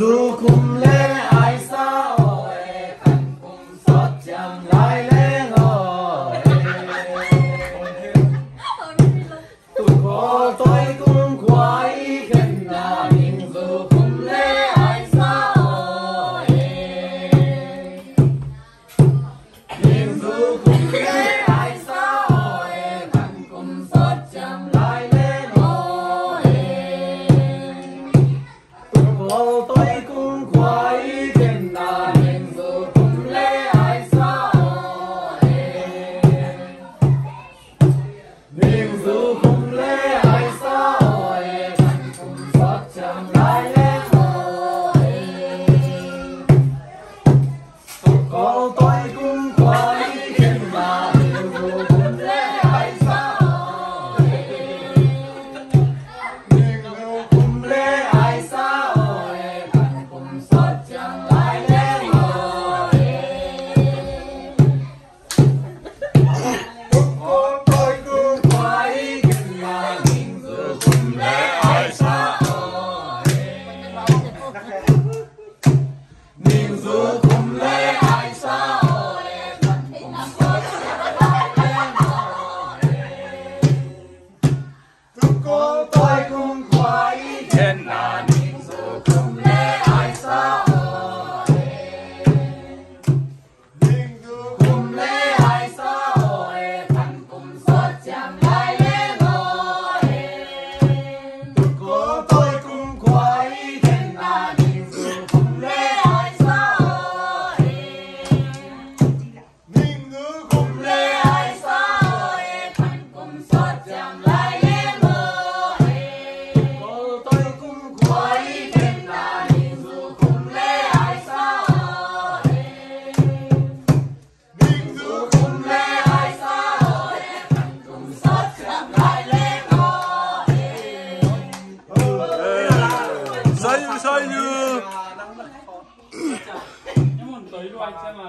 Zukum le ai sao sa oi kan kum sot jam lai le tôi Tu tôi toi kum quai ken na min cùng le ai sao ơi oi Min cùng le ai sao ơi kan kum sot chẳng lại le ngoi Tu ko toi Tôi cùng 那我们走开，这样嘛。